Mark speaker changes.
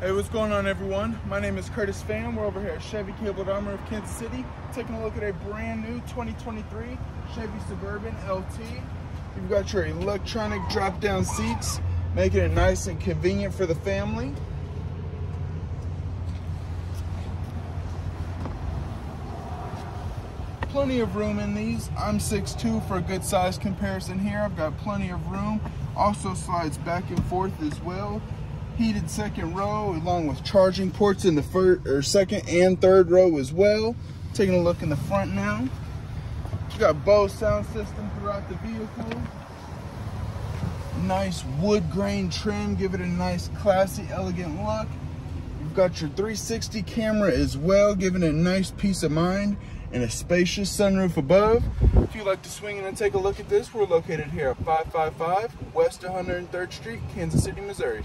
Speaker 1: Hey, what's going on everyone? My name is Curtis Pham. We're over here at Chevy Cable Dahmer of Kansas City, taking a look at a brand new 2023 Chevy Suburban LT. You've got your electronic drop-down seats, making it nice and convenient for the family. Plenty of room in these. I'm 6'2", for a good size comparison here. I've got plenty of room. Also slides back and forth as well heated second row along with charging ports in the first or second and third row as well. Taking a look in the front now. You got Bose sound system throughout the vehicle. Nice wood grain trim, give it a nice classy, elegant look. You've got your 360 camera as well, giving it a nice peace of mind and a spacious sunroof above. If you'd like to swing in and take a look at this, we're located here at 555 West 103rd Street, Kansas City, Missouri.